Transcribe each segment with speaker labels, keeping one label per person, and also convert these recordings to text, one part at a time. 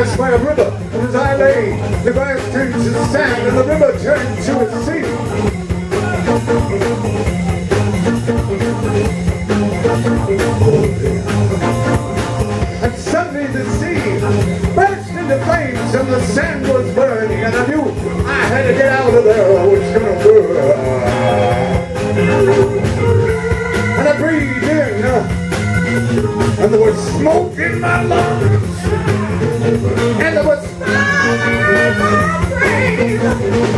Speaker 1: By a river, and as I lay, the grass turned to sand, and the river turned to a sea. Gracias.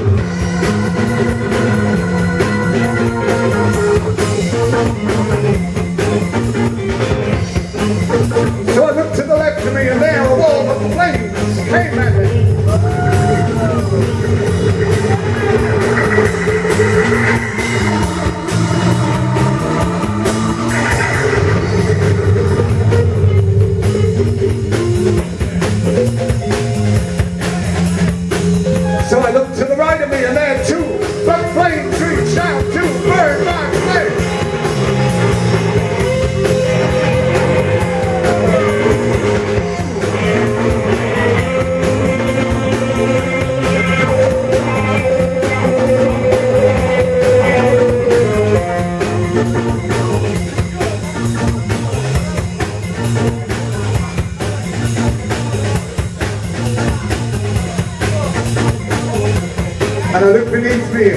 Speaker 1: And I looked beneath me,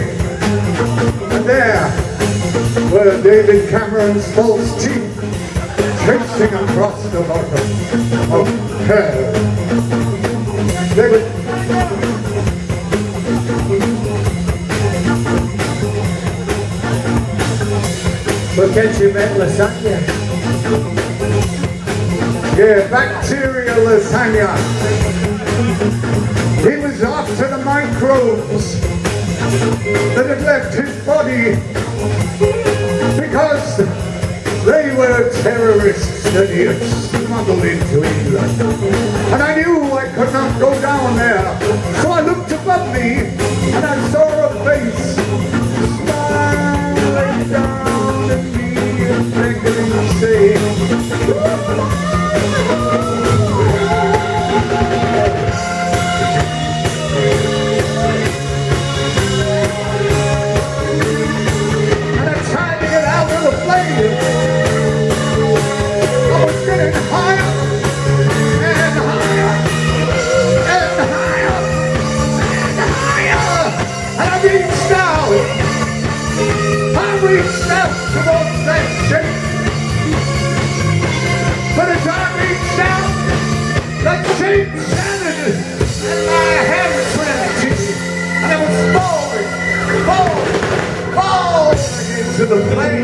Speaker 1: and there were David Cameron's false teeth tracing across the bottom of hell. They were
Speaker 2: you met lasagna?
Speaker 1: Yeah, bacterial lasagna. He was after the microbes that had left his body because they were terrorists that he had smuggled into England. Reached out. I reached out towards that shape. But as I reached out, that shape shattered and my went empty. And I was falling, falling, falling into the flames.